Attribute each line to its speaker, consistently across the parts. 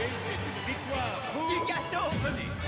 Speaker 1: Et c'est une victoire pour... Du gâteau.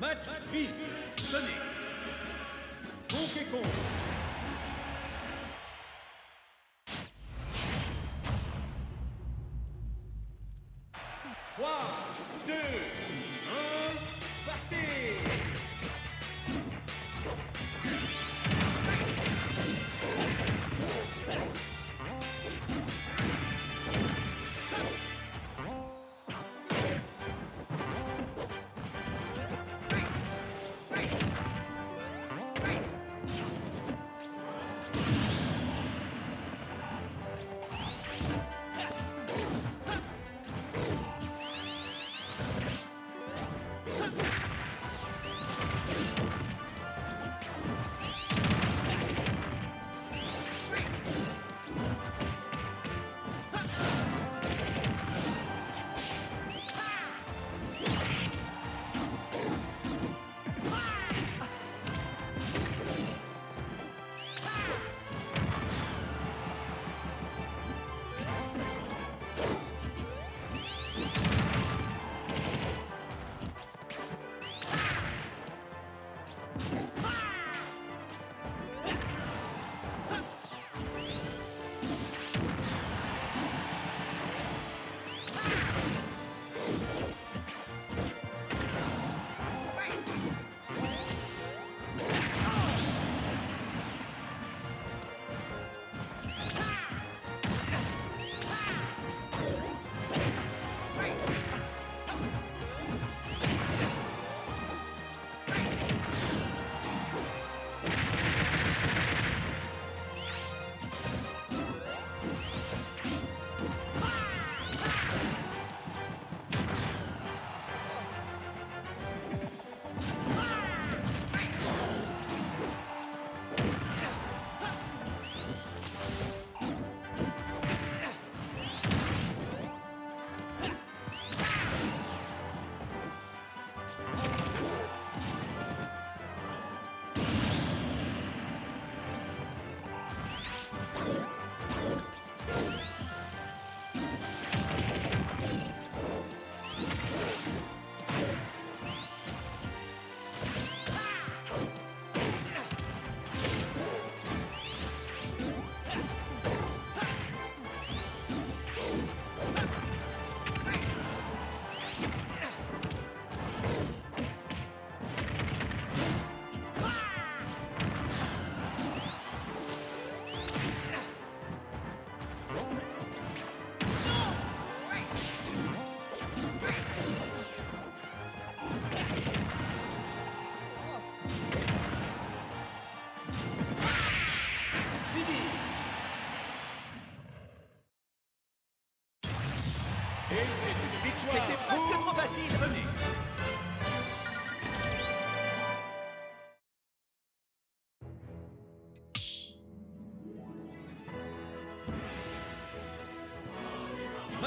Speaker 1: Match 8, sonné. Contre et.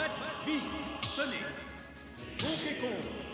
Speaker 1: Match Sonic. Donkey Kong. 3,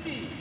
Speaker 1: Fini